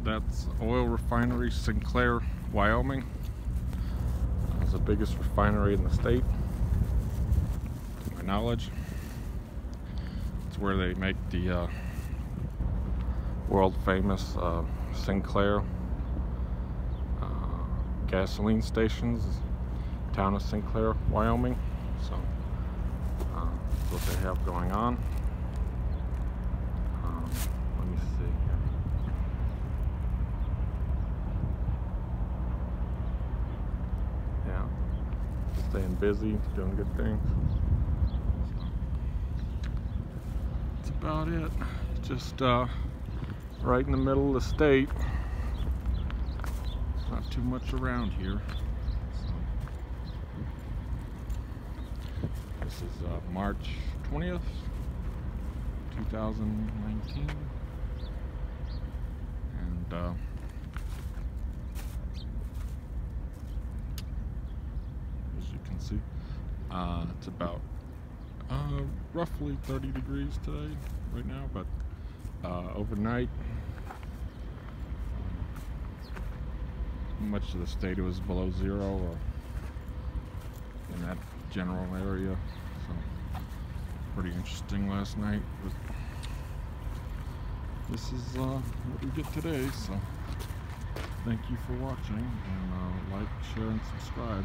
That's oil refinery Sinclair, Wyoming. It's the biggest refinery in the state, to my knowledge. It's where they make the uh, world famous uh, Sinclair uh, gasoline stations, town of Sinclair, Wyoming. So uh, that's what they have going on. Staying busy, doing good things. That's about it. Just uh, right in the middle of the state. Not too much around here. This is uh, March 20th, 2019. And uh, you can see, uh, it's about uh, roughly 30 degrees today, right now, but uh, overnight, much of the state was below zero or in that general area. So pretty interesting last night. But this is uh, what we get today. So thank you for watching and uh, like, share, and subscribe.